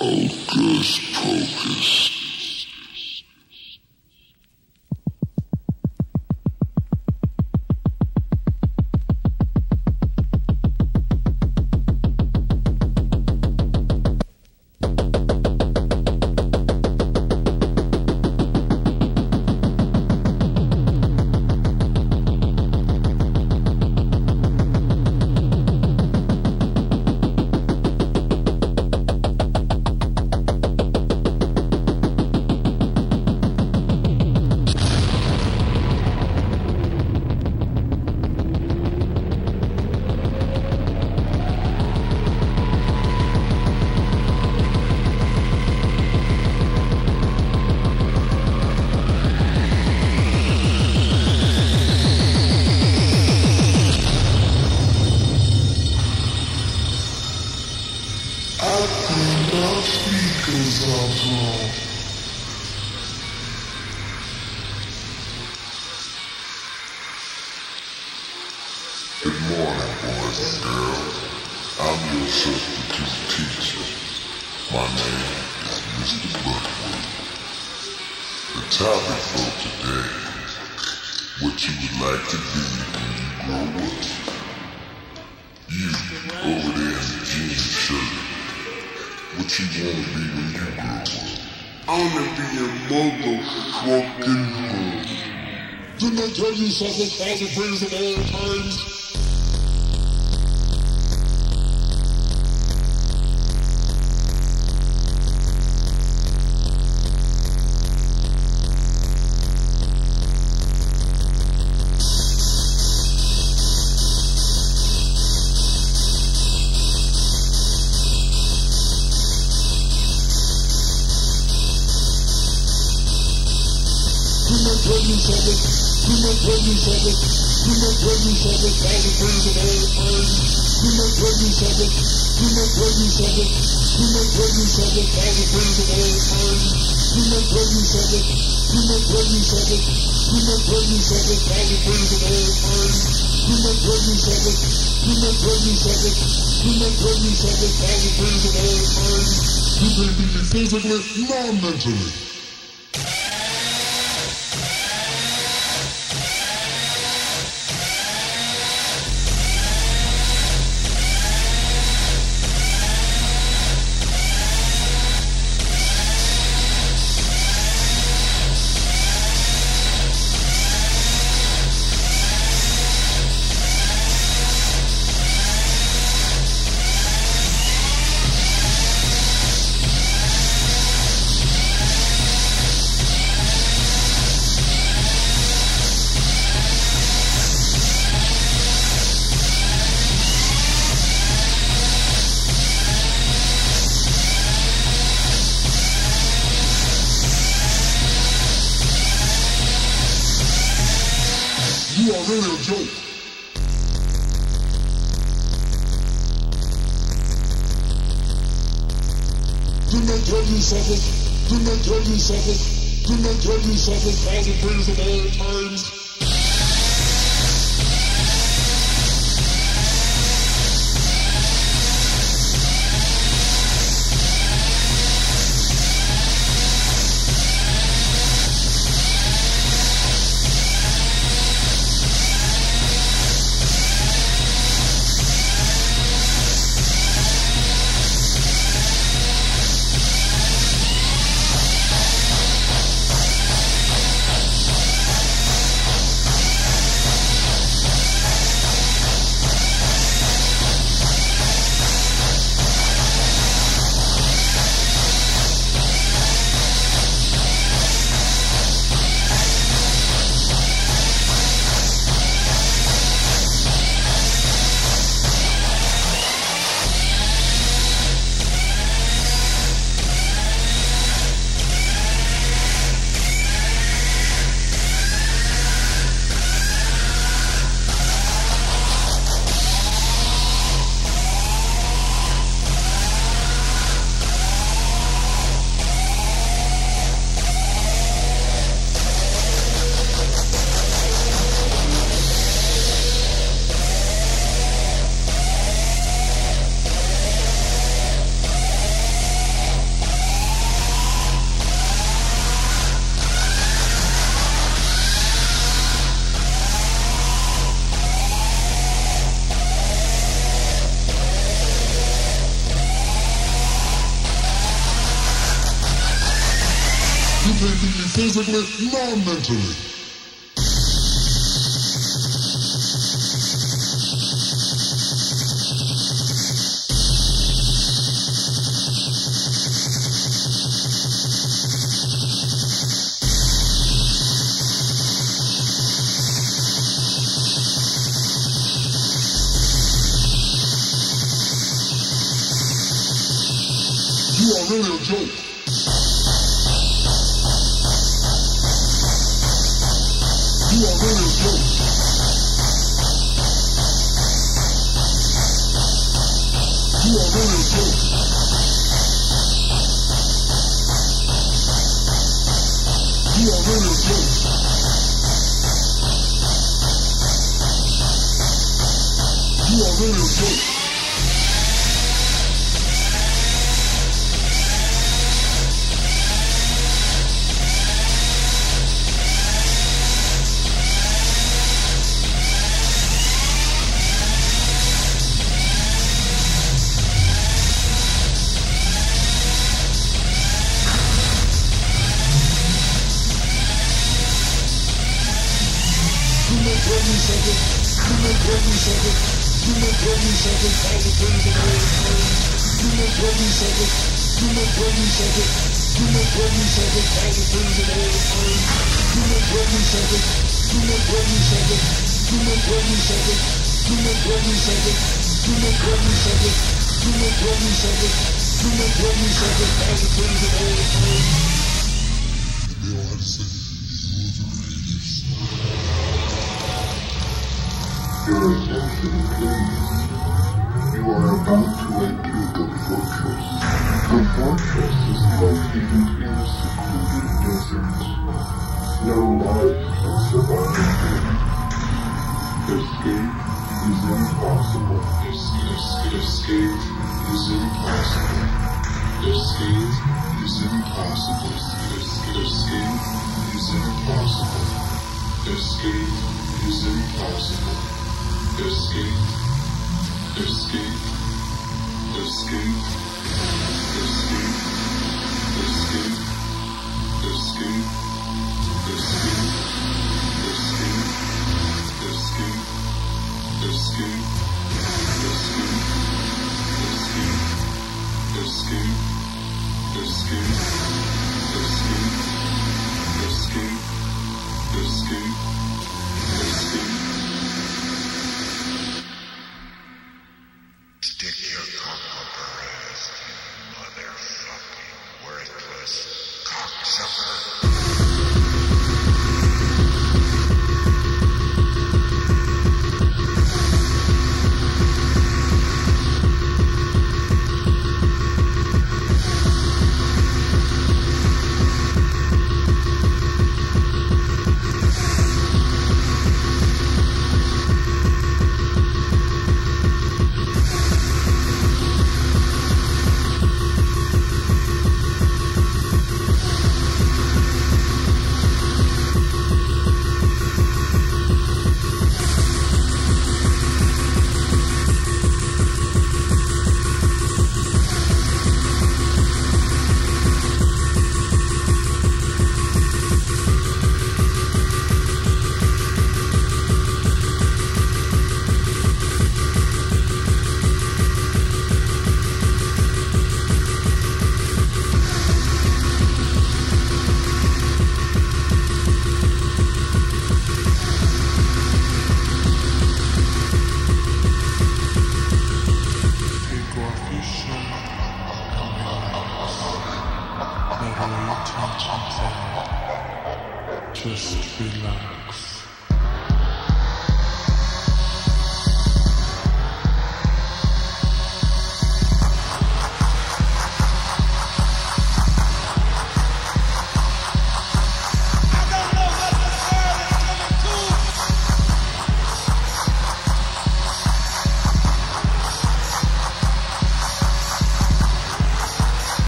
Hocus pocus. Good morning, boys and girls. I'm your substitute teacher. My name is Mr. Bloodwood. The topic for today what you would like to be when you grow up. You, over there in the jean shirt, what you wanna be when you grow up? I wanna be a motherfucking home. Didn't I tell you something cause it brings of all times? Didn't I tell you something cause it brings of all tell you something? Didn't I tell you something? Didn't I tell you something cause it brings of all tell you something? Didn't I tell you something? Didn't I tell you something cause it brings of all tell you something? Didn't I tell you something? Didn't I tell you something cause it brings of all times? You can be physically, not mentally. Didn't I tell you something? Didn't I tell you something? Didn't I tell you something? Of all times. Physically nor mentally. You are really a joke. You are really a me shake it. You make me shake it. You make me shake it. All the things that I You make me shake it. You make me shake it. You make me shake it. All the things that I You make me shake it. You make me shake it. You make me shake it. You make me shake it. You make me shake it. You make me shake it. You make me shake it. All the things that I Your attention, please. You are about to enter the fortress. The fortress is located in a secluded desert. No life can survive here. Escape is impossible. Escape, escape is impossible. Escape is impossible. Escape is impossible. Escape is impossible. There's skate. There's skate. There's skate.